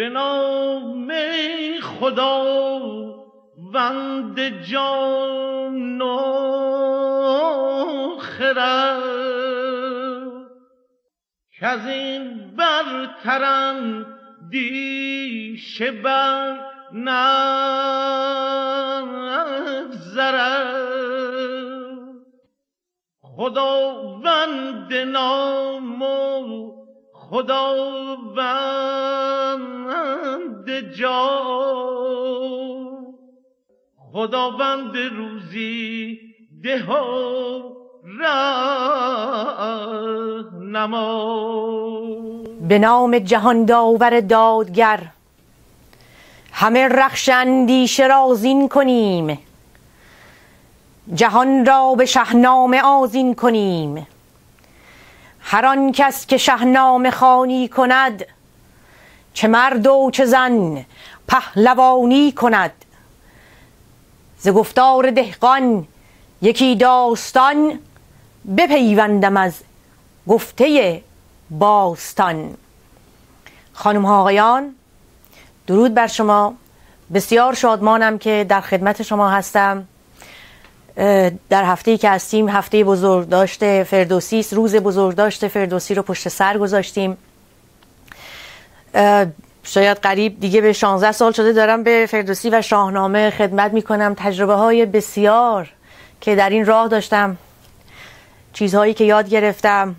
به نام خدا وند جان و خرد. که از این برترم دیشه بر نگذرد. خداوند نام و خداوند جا. خداوند روزی ده به نام جهان داور دادگر. همه رخش اندیشه را زین کنیم. جهان را به شهنامه آذین کنیم. هر آن کس که شهنامه خوانی کند چه مرد و چه زن پهلوانی کند. ز گفتار دهقان یکی داستان بپیوندم از گفته باستان. خانم ها آقایان درود بر شما. بسیار شادمانم که در خدمت شما هستم. در هفته ای که هستیم هفته بزرگ داشته فردوسی است روز بزرگ داشته فردوسی رو پشت سر گذاشتیم. شاید قریب دیگه به 16 سال شده دارم به فردوسی و شاهنامه خدمت می‌کنم. تجربه های بسیار که در این راه داشتم چیزهایی که یاد گرفتم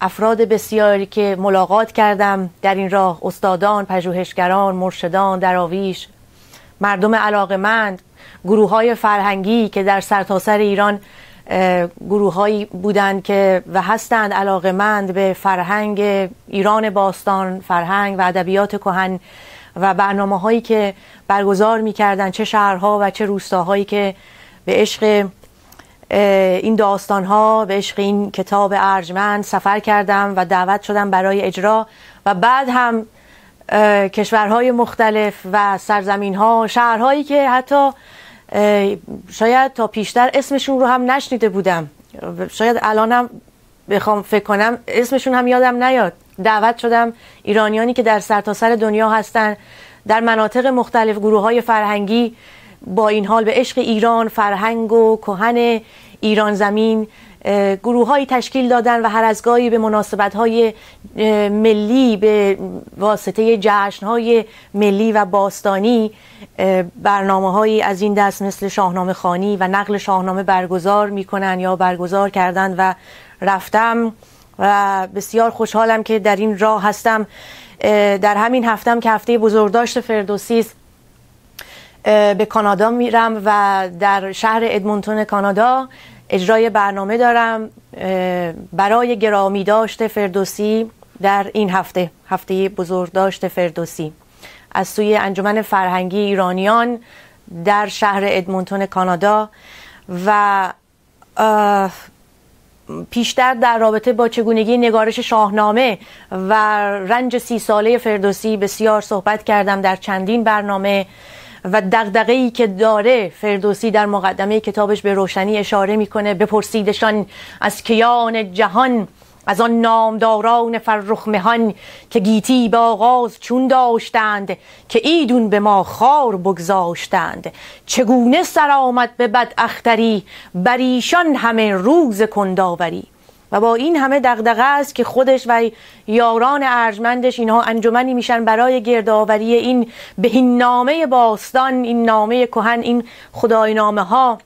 افراد بسیاری که ملاقات کردم در این راه استادان، پژوهشگران، مرشدان، دراویش مردم علاقمند گروه های فرهنگی که در سرتاسر سر ایران گروه هایی بودند که و هستند علاقمند به فرهنگ ایران باستان فرهنگ و ادبیات کهن و برنامه هایی که برگزار می‌کردند چه شهرها و چه روستاهایی که به عشق این داستان ها به عشق این کتاب ارجمند سفر کردم و دعوت شدم برای اجرا و بعد هم کشورهای مختلف و سرزمین ها شهرهایی که حتی شاید تا پیشتر اسمشون رو هم نشنیده بودم. شاید الانم بخوام فکر کنم اسمشون هم یادم نیاد. دعوت شدم ایرانیانی که در سرتاسر سر دنیا هستن در مناطق مختلف گروه های فرهنگی با این حال به عشق ایران فرهنگ و کهن ایران زمین گروه های تشکیل دادن و هر از گاهی به مناسبت های ملی به واسطه جشن های ملی و باستانی برنامه هایی از این دست مثل شاهنامه خانی و نقل شاهنامه برگزار می‌کنن یا برگزار کردن و رفتم و بسیار خوشحالم که در این راه هستم. در همین هفتم که هفته بزرگداشت فردوسی است به کانادا میرم و در شهر ادمونتون کانادا اجرای برنامه دارم برای گرامی داشته فردوسی در این هفته هفته بزرگ داشته فردوسی. از سوی انجمن فرهنگی ایرانیان در شهر ادمونتون کانادا و پیشتر در رابطه با چگونگی نگارش شاهنامه و رنج سی ساله فردوسی بسیار صحبت کردم در چندین برنامه. و دغدغه ای که داره فردوسی در مقدمه کتابش به روشنی اشاره می‌کنه بپرسیدشان از کیان جهان از آن نامداران فرخ مهان که گیتی با آغاز چون داشتند که ایدون به ما خار بگذاشتند. چگونه سر آمد به بد اختری بر ایشان همه روز کنداوری. و با این همه دغدغه است که خودش و یاران ارجمندش اینها انجمنی میشن برای گردآوری این این نامه باستان این نامه کهن این خدای نامه ها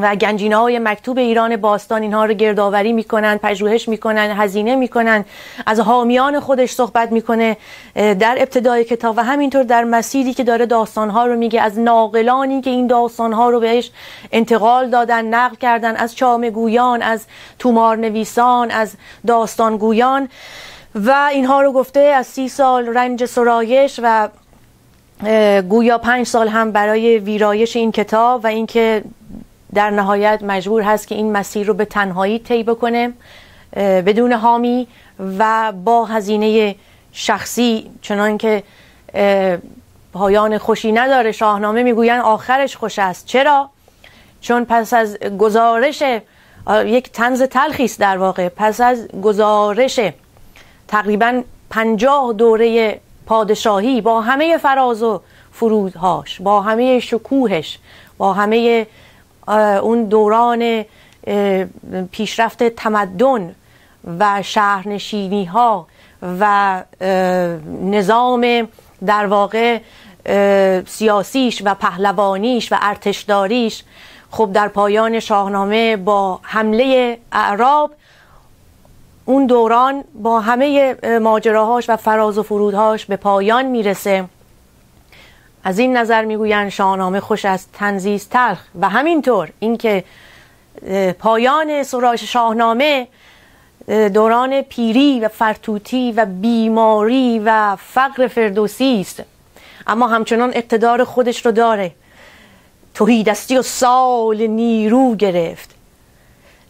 و گنجینه های مکتوب ایران باستان اینها رو گردآوری می‌کنن پژوهش می‌کنن هزینه می‌کنن. از حامیان خودش صحبت می‌کنه در ابتدای کتاب و همینطور در مسیری که داره داستان ها رو میگه. از ناقلانی که این داستان ها رو بهش انتقال دادن نقل کردن از چامگویان از تومار نویسان از داستانگویان. و اینها رو گفته از سی سال رنج سرایش و گویا پنج سال هم برای ویرایش این کتاب و اینکه در نهایت مجبور هست که این مسیر رو به تنهایی طی بکنه بدون حامی و با هزینه شخصی چنان که پایان خوشی نداره. شاهنامه می‌گوین آخرش خوش است. چرا؟ چون پس از گزارش یک تنز تلخی در واقع. پس از گزارش تقریبا پنجاه دوره پادشاهی با همه فراز و فرودهاش با همه شکوهش با همه اون دوران پیشرفت تمدن و شهرنشینی ها و نظام در واقع سیاسیش و پهلوانیش و ارتشداریش خب در پایان شاهنامه با حمله اعراب اون دوران با همه ماجراهاش و فراز و فرودهاش به پایان می‌رسه. از این نظر می‌گویند شاهنامه خوش از تنزیز تلخ. و همینطور اینکه پایان سراش شاهنامه دوران پیری و فرتوتی و بیماری و فقر فردوسی است. اما همچنان اقتدار خودش رو داره. توهیدستی و سال نیرو گرفت.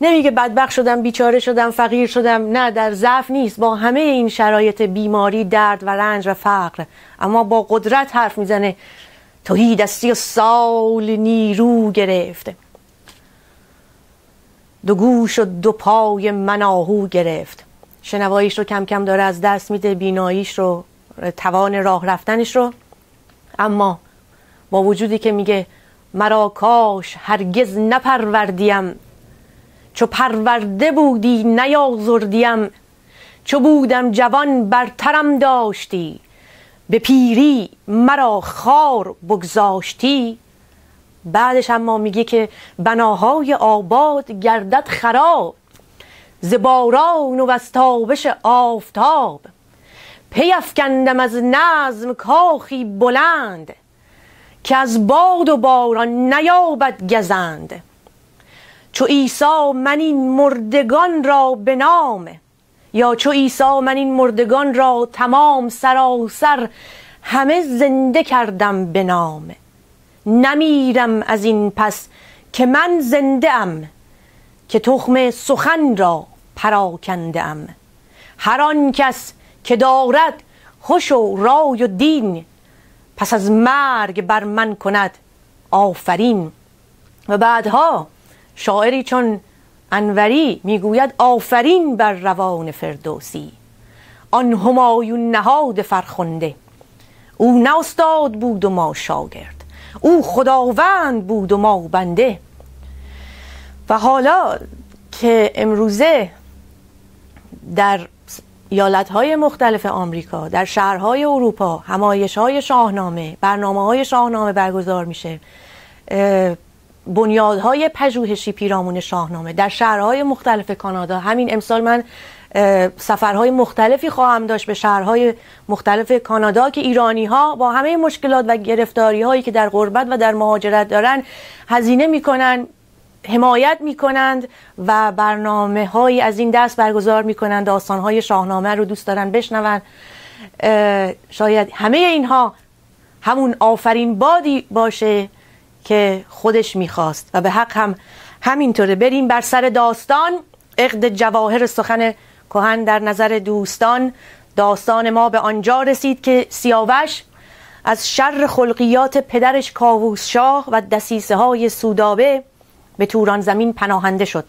نمیگه بدبخ شدم بیچاره شدم فقیر شدم نه در ضعف نیست. با همه این شرایط بیماری درد و رنج و فقر. اما با قدرت حرف می‌زنه. توهیدستی و سال نیرو گرفت دو گوش و دو پای مناهو گرفت. شنواییش رو کم کم داره از دست میده بیناییش رو توان راه رفتنش رو. اما با وجودی که میگه مرا کاش هرگز نپروردیم. چو پرورده بودی نیازردیم چو بودم جوان برترم داشتی. به پیری مرا خار بگذاشتی. بعدش اما میگه که بناهای آباد گردد خراب. ز باران و از تابش آفتاب. پی افکندم از نظم کاخی بلند که از باد و باران نیابد گزند. چو عیسی من این مردگان را به نام یا چو عیسی من این مردگان را تمام سراسر همه زنده کردم به نام. نمیرم از این پس که من زنده ام که تخم سخن را پراکنده ام. هر آن کس که دارد خوش و رای و دین پس از مرگ بر من کند آفرین. و بعدها شاعری چون انوری می‌گوید آفرین بر روان فردوسی. آن همایون نهاد فرخنده. او نه استاد بود و ما شاگرد. او خداوند بود و ما بنده. و حالا که امروزه در ایالت های مختلف آمریکا در شهرهای اروپا همایش های شاهنامه برنامه های شاهنامه برگزار میشه بنیادهای پژوهشی پیرامون شاهنامه. در شهرهای مختلف کانادا. همین امسال من سفرهای مختلفی خواهم داشت به شهرهای مختلف کانادا که ایرانی ها با همه مشکلات و گرفتاری هایی که در غربت و در مهاجرت دارن هزینه می‌کنن حمایت می‌کنند و برنامه های از این دست برگزار می‌کنند. داستان های شاهنامه رو دوست دارن بشنون. شاید همه اینها همون آفرین بادی باشه که خودش می‌خواست و به حق هم همینطوره. بریم بر سر داستان. عقد جواهر سخن کهن در نظر دوستان. داستان ما به آنجا رسید که سیاوش از شر خلقیات پدرش کاووس شاه و دسیسه های سودابه به توران زمین پناهنده شد.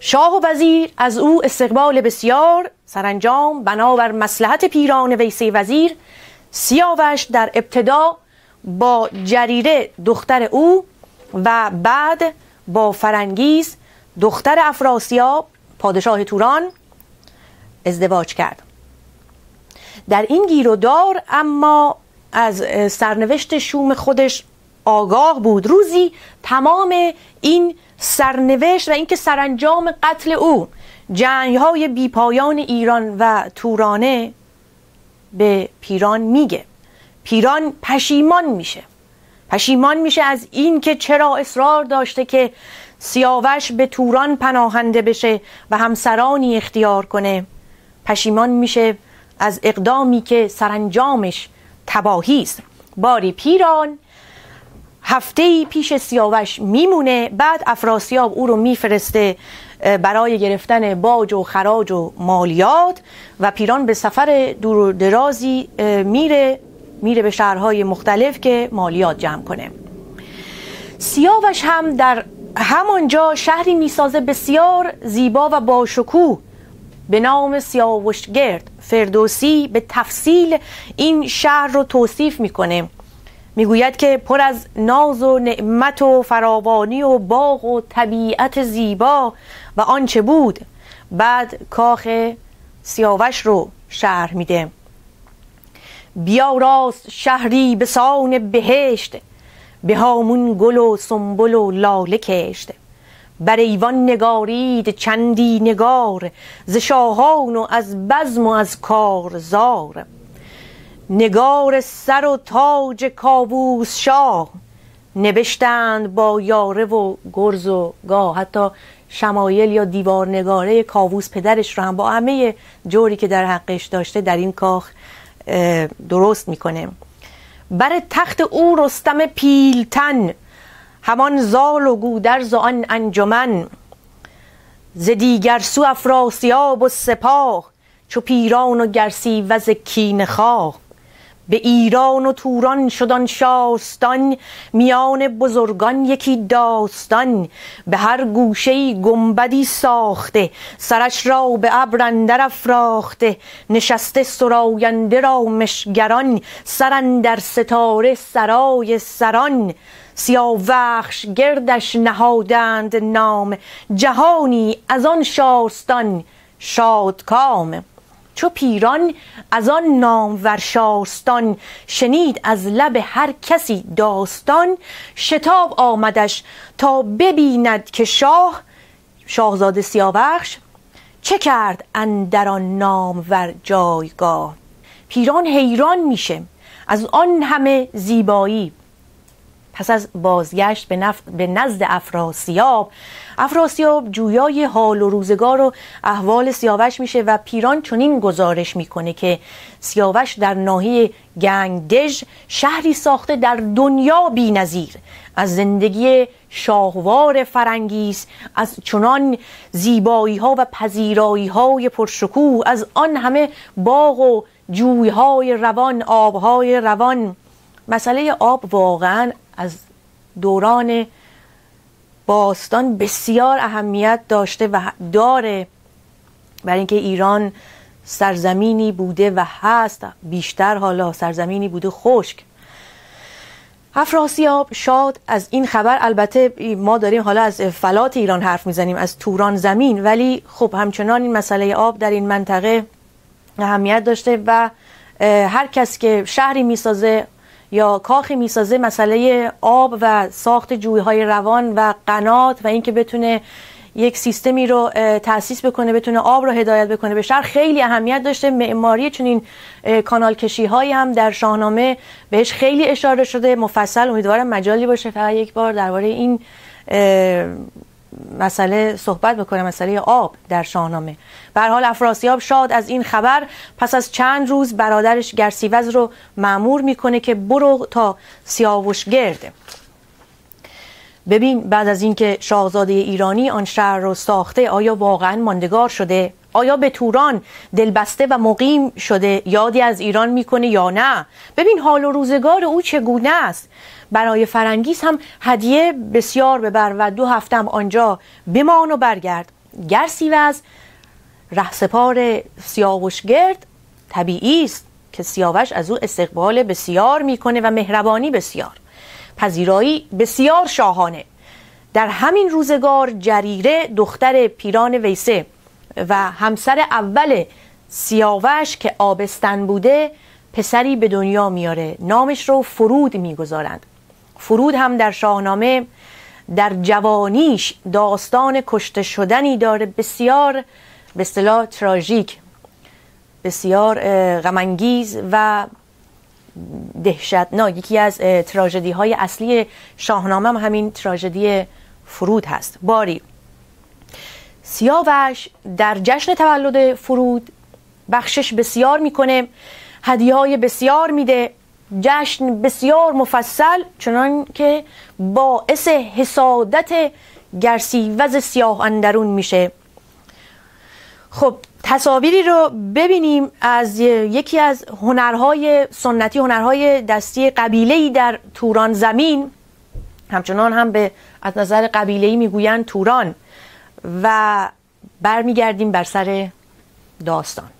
شاه و وزیر از او استقبال بسیار. سرانجام بنابر مسلحت پیران ویسه وزیر سیاوش در ابتدا با جریره دختر او و بعد با فرنگیز دختر افراسیاب پادشاه توران ازدواج کرد. در این گیر و دار اما از سرنوشت شوم خودش آگاه بود. روزی تمام این سرنوشت و اینکه سرانجام قتل او جنگ های بیپایان ایران و تورانه به پیران میگه. پیران پشیمان میشه. پشیمان میشه از این که چرا اصرار داشته که سیاوش به توران پناهنده بشه و همسرانی اختیار کنه. پشیمان میشه از اقدامی که سرانجامش تباهی است. باری پیران هفته پیش سیاوش میمونه بعد افراسیاب او رو میفرسته برای گرفتن باج و خراج و مالیات و پیران به سفر دور و درازی میره میره به شهرهای مختلف که مالیات جمع کنه. سیاوش هم در همانجا شهری می‌سازه بسیار زیبا و باشکوه. به نام سیاوشگرد فردوسی به تفصیل این شهر رو توصیف می‌کنه. می‌گوید که پر از ناز و نعمت و فراوانی و باغ و طبیعت زیبا و آنچه بود. بعد کاخ سیاوش رو شهر میده. بیا راست شهری به سان بهشت به هامون گل و سنبل و لاله کشت. بر ایوان نگارید چندی نگار ز شاهان و از بزم و از کارزار. نگار سر و تاج کاووس شاه نوشتند با یاره و گرز و گاه. حتی شمایل یا دیوار نگاره کاووس پدرش رو هم با همه جوری که در حقش داشته در این کاخ درست می‌کنه. بر تخت او رستم پیلتن همان زال و گودرز و آن انجمن. ز دیگر سو افراسیاب و سپاه چو پیران و گرسی وز کین خواه. به ایران و توران شدن شاستان میان بزرگان یکی داستان. به هر گوشه گنبدی ساخته سرش را به ابر اندر افراخته. نشسته سراینده را مشگران سر در ستاره سرای سران. سیاوخش گردش نهادند نام جهانی از آن شاستان. شادکام چو پیران از آن نام ورشارستان شنید از لب هر کسی داستان. شتاب آمدش تا ببیند که شاه شاهزاده سیاوخش چه کرد اندر آن نام ور جایگاه. پیران حیران میشه از آن همه زیبایی. پس از بازگشت به, نف... به نزد افراسیاب افراسیاب جویای حال و روزگار و احوال سیاوش میشه و پیران چنین گزارش می‌کنه که سیاوش در ناحیه گنگدژ شهری ساخته در دنیا بی از زندگی شاهوار فرنگیس از چنان زیبایی ها و پذیرایی های پرشکوه از آن همه باغ و جویهای روان آبهای روان. مسئله آب واقعا از دوران باستان بسیار اهمیت داشته و داره. برای اینکه ایران سرزمینی بوده و هست بیشتر حالا سرزمینی بوده خشک. افراسیاب شاد از این خبر البته ما داریم حالا از فلات ایران حرف می‌زنیم از توران زمین ولی خب همچنان این مسئله آب در این منطقه اهمیت داشته و هر کس که شهری می‌سازه یا کاخی می‌سازه مسئله آب و ساخت جویهای روان و قنات و اینکه بتونه یک سیستمی رو تاسیس بکنه بتونه آب رو هدایت بکنه. به شهر خیلی اهمیت داشته. معماری چنین کانال کشی هایی هم در شاهنامه بهش خیلی اشاره شده. مفصل امیدوارم مجالی باشه. فقط یک بار درباره این مسئله صحبت بکنه مسئله آب در شاهنامه. به حال افراسیاب شاد از این خبر پس از چند روز برادرش گرسیوز رو معمور می‌کنه که برو تا سیاوش گرده. ببین بعد از اینکه شاهزاده ایرانی آن شهر رو ساخته آیا واقعا ماندگار شده؟ آیا به توران دلبسته و مقیم شده یادی از ایران می‌کنه یا نه؟ ببین حال و روزگار او چگونه است؟ برای فرنگیز هم هدیه بسیار ببر و دو هفته هم آنجا بمان و برگرد. گرسیوز رهسپار سیاوشگرد طبیعی است که سیاوش از او استقبال بسیار می‌کنه و مهربانی بسیار. پذیرایی بسیار شاهانه. در همین روزگار جریره دختر پیران ویسه و همسر اول سیاوش که آبستن بوده پسری به دنیا میاره. نامش رو فرود می‌گذارند. فرود هم در شاهنامه در جوانیش داستان کشته شدنی داره. بسیار به اصطلاح تراژیک بسیار غمانگیز و دهشتناک. یکی از تراژدی های اصلی شاهنامه هم همین تراژدی فرود هست. باری سیاوش در جشن تولد فرود بخشش بسیار می‌کنه هدیه های بسیار میده جشن بسیار مفصل چنان که باعث حسادت وز سیاه اندرون میشه. خب تصاویری رو ببینیم از یکی از هنرهای سنتی هنرهای دستی قبیله‌ای در توران زمین. همچنان هم به از نظر قبیله‌ای می‌گویند توران. و برمیگردیم بر سر داستان.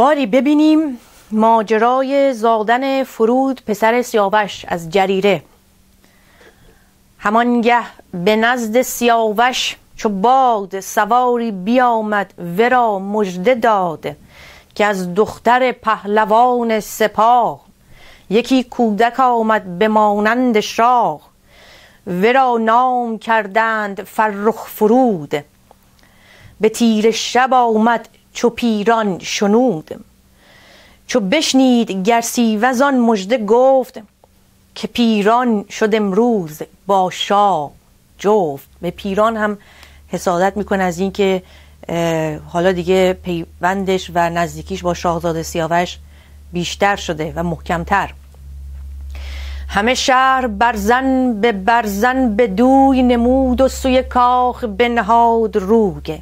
باری ببینیم ماجرای زادن فرود پسر سیاوش از جریره. همانگه به نزد سیاوش چو باد سواری بیامد ورا مژده داد که از دختر پهلوان سپاه. یکی کودک آمد به مانند شاه. ورا نام کردند فرخ فرود. به تیر شب آمد چو پیران شنود چو بشنید گرسیوز آن مژده گفت که پیران شد امروز با شاه جفت. به پیران هم حسادت می‌کنه از اینکه حالا دیگه پیوندش و نزدیکیش با شاهزاده سیاوش بیشتر شده و محکمتر. همه شهر برزن به برزن به دوی نمود و سوی کاخ بنهاد روگ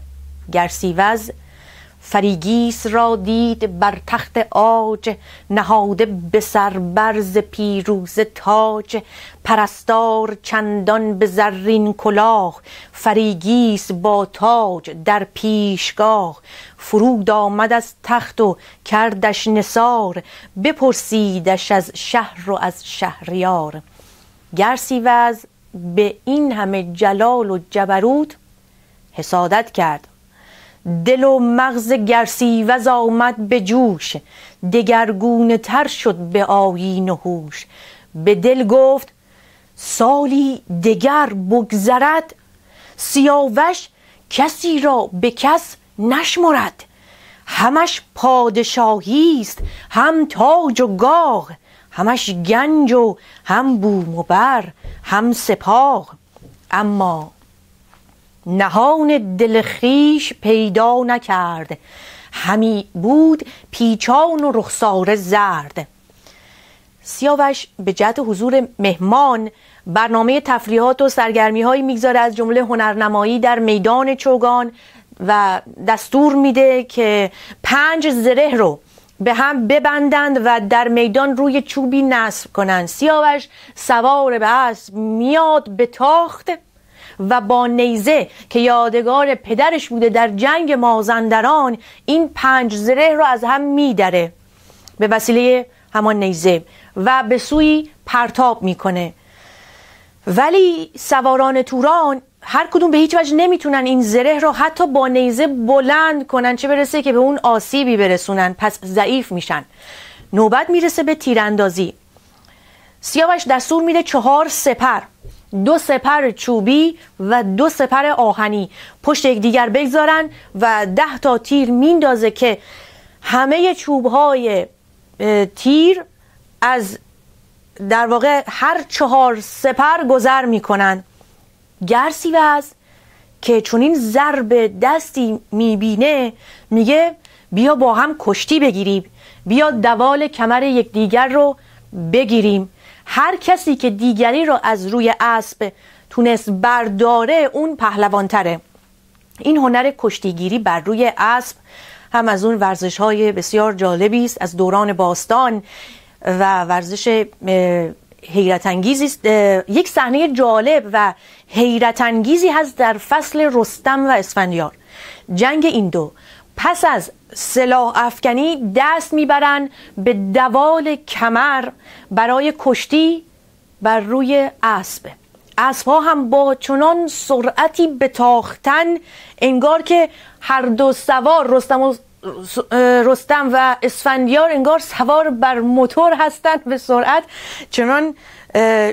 گرسیوز فریگیس را دید بر تخت عاج نهاده به سر برز پیروز تاج. پرستار چندان به زرین کلاه فریگیس با تاج در پیشگاه. فرود آمد از تخت و کردش نثار بپرسیدش از شهر و از شهریار. گرسیوز به این همه جلال و جبروت حسادت کرد. دل و مغز گرسیوز آمد به جوش دگرگونه تر شد به آیین و هوش. به دل گفت سالی دگر بگذرد سیاوش کسی را به کس نشمرد. همش پادشاهی است هم تاج و گاه همش گنج و هم بوم و بر هم سپاه. اما نهان دل خیش پیدا نکرد. همی بود پیچان و رخسار زرد. سیاوش به جهت حضور مهمان برنامه تفریحات و سرگرمی هایی می‌گذاره از جمله هنرنمایی در میدان چوگان و دستور میده که پنج زره رو به هم ببندند و در میدان روی چوبی نصب کنند. سیاوش سوار به اسب میاد به تاخت. و با نیزه که یادگار پدرش بوده در جنگ مازندران این پنج زره رو از هم میدره. به وسیله همان نیزه و به سوی پرتاب می‌کنه. ولی سواران توران هر کدوم به هیچ وجه نمی‌تونن این زره رو حتی با نیزه بلند کنن چه برسه که به اون آسیبی برسونن پس ضعیف میشن. نوبت می‌رسه به تیراندازی. سیاوش دستور میده چهار سپر دو سپر چوبی و دو سپر آهنی پشت یکدیگر بگذارن و ده تا تیر میندازه که همه چوبهای تیر از در واقع هر چهار سپر گذر می‌کنن. گرسی وز که چون این ضرب دستی می‌بینه میگه بیا با هم کشتی بگیریم بیا دوال کمر یکدیگر رو بگیریم. هر کسی که دیگری رو از روی اسب تونست برداره اون پهلوانتره. این هنر کشتیگیری بر روی اسب هم از اون ورزش های بسیار جالبی است از دوران باستان و ورزش حیرت انگیزی است. یک صحنه جالب و حیرت انگیزی هست در فصل رستم و اسفندیار. جنگ این دو پس از سلاح افکنی دست می‌برن به دوال کمر برای کشتی بر روی اسب. اسب هم با چنان سرعتی به تاختن انگار که هر دو سوار رستم و رستم و اسفندیار انگار سوار بر موتور هستند به سرعت. چنان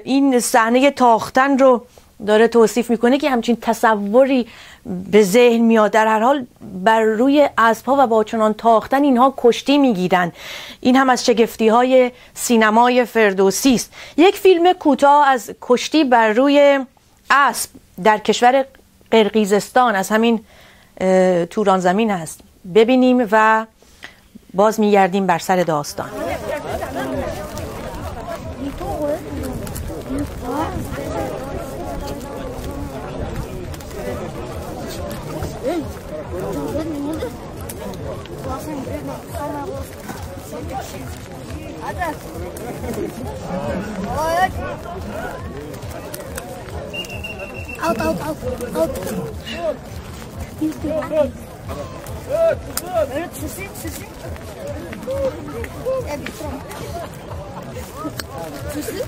این صحنه تاختن رو داره توصیف می‌کنه که همچین تصوری به ذهن میاد. در هر حال بر روی اسبها و با چنان تاختن اینها کشتی می‌گیرن. این هم از شگفتی های سینمای فردوسی است. یک فیلم کوتاه از کشتی بر روی اسب در کشور قرقیزستان از همین توران زمین هست ببینیم و باز میگردیم بر سر داستان. Hadi. Evet. Out, out, out, out. Evet, susun, susun. Evet, susun. Susun.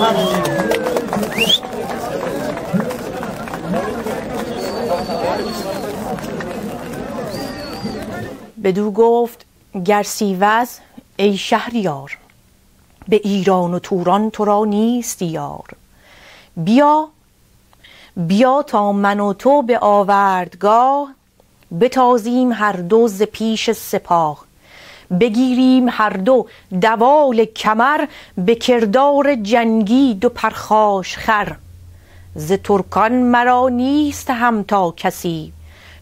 Hadi. بدو گفت گر سیوز ای شهریار به ایران و توران تو را نیست یار. بیا بیا تا من و تو به آوردگاه بتازیم هر دو ز پیش سپاه. بگیریم هر دو دوال کمر به کردار جنگی دو پرخاش خر. ز ترکان مرا نیست همتا کسی.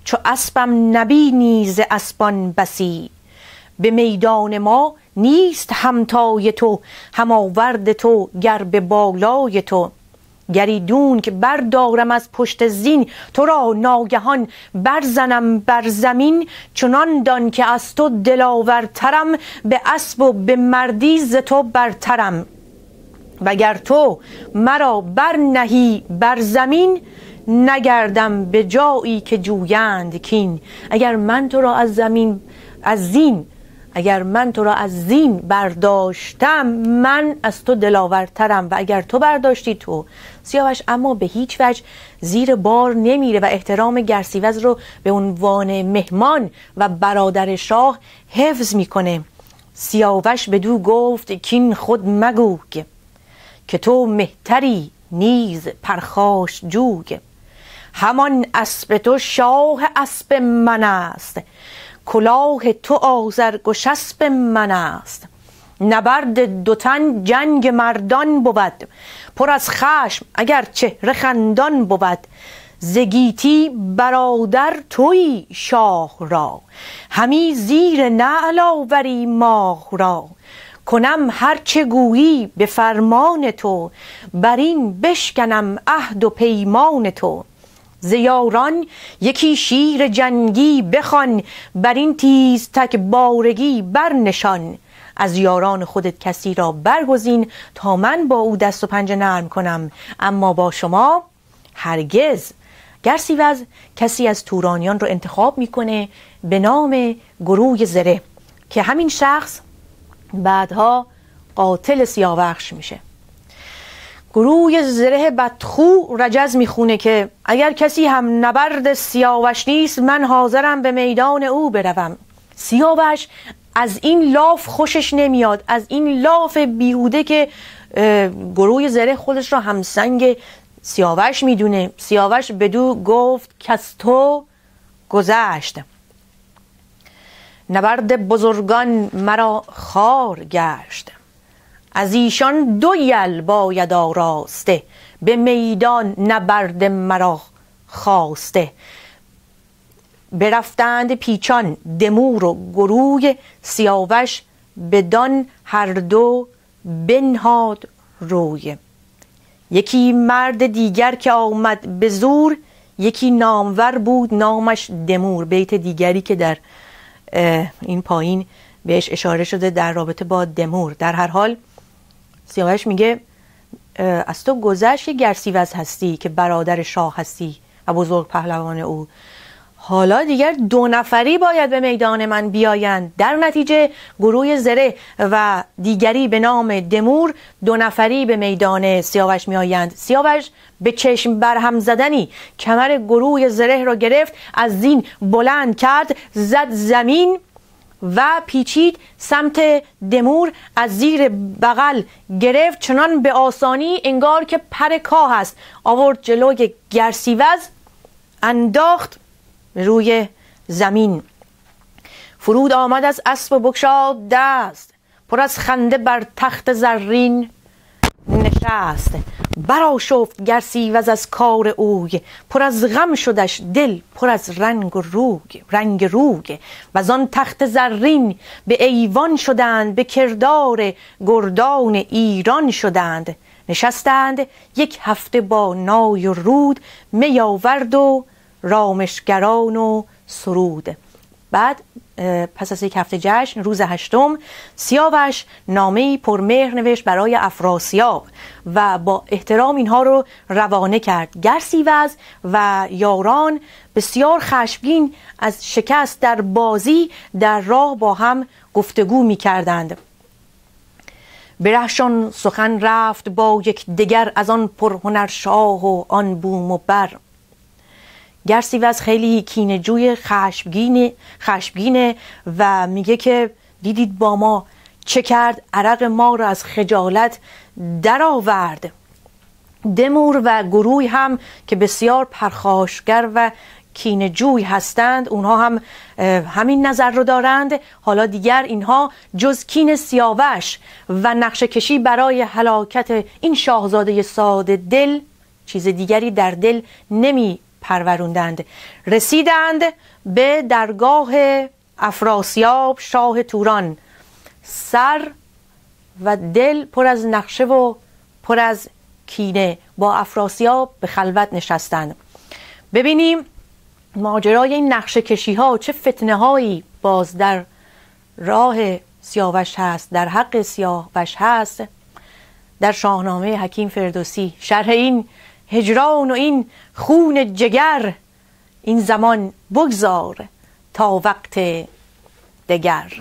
چو اسبم نبینی ز اسبان بسی. به میدان ما نیست همتای تو هماورد تو گر به بالای تو. گریدون که بردارم از پشت زین تو را ناگهان برزنم بر زمین. چنان دان که از تو دلاورترم به اسب و به مردی ز تو برترم. وگر تو مرا بر نهی بر زمین نگردم به جایی که جویند کین. اگر من تو را از زمین از زین اگر من تو را از زین برداشتم من از تو دلاورترم و اگر تو برداشتی تو. سیاوش اما به هیچ وجه زیر بار نمیره و احترام گرسیوز رو به عنوان مهمان و برادر شاه حفظ می‌کنه. سیاوش به دو گفت کین خود مگو که تو مهتری نیز پرخاش جوگ. همان اسب تو شاه اسب من است. کلاه تو آزرگ و شسب من است. نبرد دوتن جنگ مردان بود. پر از خشم اگر چهره خندان بود. زگیتی برادر توی شاه را. همی زیر نعل آوری ماه را. کنم هر چه گویی به فرمان تو. بر این بشکنم عهد و پیمان تو. زیاران یکی شیر جنگی بخوان بر این تیز تک بارگی برنشان. از یاران خودت کسی را برگزین تا من با او دست و پنجه نرم کنم. اما با شما هرگز. گرسیوز کسی از تورانیان رو انتخاب می‌کنه به نام گروه زره که همین شخص بعدها قاتل سیاوخش میشه. گروه زره بدخو رجز می‌خونه که اگر کسی هم نبرد سیاوش نیست من حاضرم به میدان او بروم. سیاوش از این لاف خوشش نمیاد از این لاف بیهوده که گروه زره خودش را همسنگ سیاوش می‌دونه. سیاوش بدو گفت کس تو گذشت. نبرد بزرگان مرا خار گشت. از ایشان دو یل باید آراسته. به میدان نبرد مرا خواسته. برفتند پیچان دمور و گروه سیاوش بدان هر دو بنهاد روی. یکی مرد دیگر که آمد به زور یکی نامور بود نامش دمور. بیت دیگری که در این پایین بهش اشاره شده در رابطه با دمور. در هر حال سیاوش میگه از تو گذشت گرسیوز هستی که برادر شاه هستی و بزرگ پهلوان او. حالا دیگر دو نفری باید به میدان من بیایند در نتیجه گروه زره و دیگری به نام دمور دو نفری به میدان سیاوش میآیند. سیاوش به چشم برهم زدنی کمر گروه زره را گرفت از زین بلند کرد زد زمین و پیچید سمت دمور از زیر بغل گرفت. چنان به آسانی انگار که پر کاه است. آورد جلوی گرسیوز انداخت روی زمین. فرود آمد از اسب و بکشاد دست. پر از خنده بر تخت زرین نشست. براشفت گرسی و از کار اوی. پر از غم شدش دل پر از رنگ و روگ رنگ روگ و آن تخت زرین به ایوان شدند به کردار گردان ایران شدند. نشستند یک هفته با نای و رود میاورد و رامشگران و سرود. بعد پس از یک هفته جشن روز هشتم سیاوش نامه پرمهر نوشت برای افراسیاب و با احترام اینها رو روانه کرد. گرسیوز و یاران بسیار خشمگین از شکست در بازی در راه با هم گفتگو می کردند برهشان سخن رفت با یک دگر از آن پرهنر شاه و آن بوم و بر. گرسیوز خیلی کینجوی خشمگینه خشمگینه و میگه که دیدید با ما چه کرد؟ عرق ما را از خجالت درآورد. دمور و گروه هم که بسیار پرخاشگر و کین جوی هستند اونها هم همین نظر رو دارند. حالا دیگر اینها جز کین سیاوش و نقش کشی برای هلاکت این شاهزاده ساده دل چیز دیگری در دل نمی پروروندند رسیدند به درگاه افراسیاب شاه توران. سر و دل پر از نقشه و پر از کینه با افراسیاب به خلوت نشستند. ببینیم ماجرای این نقشه کشی ها چه فتنه هایی باز در راه سیاوش هست در حق سیاوش هست. در شاهنامه حکیم فردوسی شرح این هجران و این خون جگر این زمان بگذار تا وقت دگر.